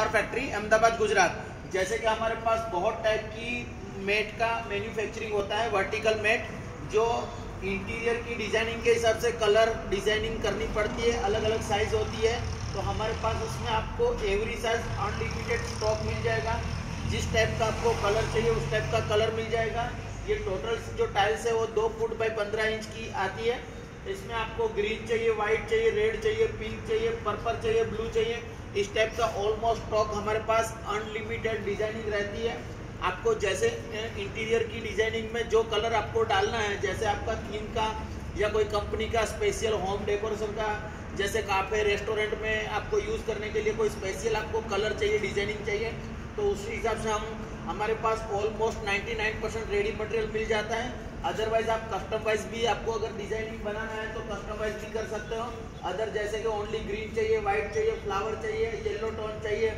Flower factory Ahmedabad, Gujarat. जैसे कि हमारे पास बहुत टाइप की मेट का मैन्युफैक्चरिंग होता है वर्टिकल मेट जो इंटीरियर की डिज़ाइनिंग के हिसाब से कलर डिज़ाइनिंग करनी पड़ती है अलग अलग साइज़ होती है। तो हमारे पास उसमें आपको एवरी साइज़ अनलिमिटेड स्टॉक मिल जाएगा। जिस टाइप का आपको कलर चाहिए, उस टाइप का कलर मिल जाएगा। ये टोटल जो टाइल्स है, वो दो फुट बाई पंद्रह इंच की आती है। इसमें आपको ग्रीन चाहिए व्हाइट चाहिए रेड चाहिए पिंक चाहिए पर्पल चाहिए ब्लू चाहिए। इस टाइप का ऑलमोस्ट स्टॉक हमारे पास अनलिमिटेड डिज़ाइनिंग रहती है। आपको जैसे इंटीरियर की डिज़ाइनिंग में जो कलर आपको डालना है, जैसे आपका थीम का या कोई कंपनी का स्पेशल होम डेकोरेशन का, जैसे काफे रेस्टोरेंट में आपको यूज़ करने के लिए कोई स्पेशल आपको कलर चाहिए डिज़ाइनिंग चाहिए। तो उसी हिसाब से हम, हमारे पास ऑलमोस्ट 99 परसेंट रेडी मटेरियल मिल जाता है। अदरवाइज़ आप कस्टम वाइज भी, आपको अगर डिज़ाइनिंग बनाना है तो कस्टम वाइज भी कर सकते हो। अदर जैसे कि ओनली ग्रीन चाहिए व्हाइट चाहिए फ्लावर चाहिए येलो टोन चाहिए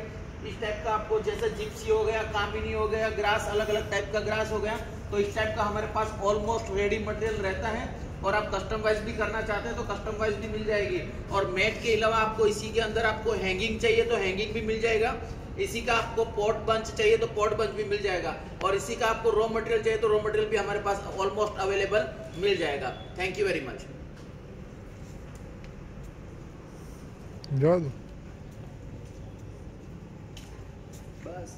इस टाइप का आपको जैसे जिप्सी हो गया, कामिनी हो गया ग्रास अलग अलग टाइप का ग्रास हो गया तो इस टाइप का हमारे पास ऑलमोस्ट रेडी मटेरियल रहता है और आप कस्टमाइज भी करना चाहते हैं तो कस्टमाइज भी मिल जाएगी। और मैट के अलावा आपको इसी के अंदर आपको हैंगिंग चाहिए तो हैंगिंग भी मिल जाएगा। इसी का आपको पॉट बंच चाहिए तो पॉट बंच भी मिल जाएगा। और इसी का आपको रॉ मटेरियल चाहिए तो रॉ मटेरियल भी हमारे पास ऑलमोस्ट अवेलेबल मिल जाएगा। थैंक यू वेरी मच जवा दो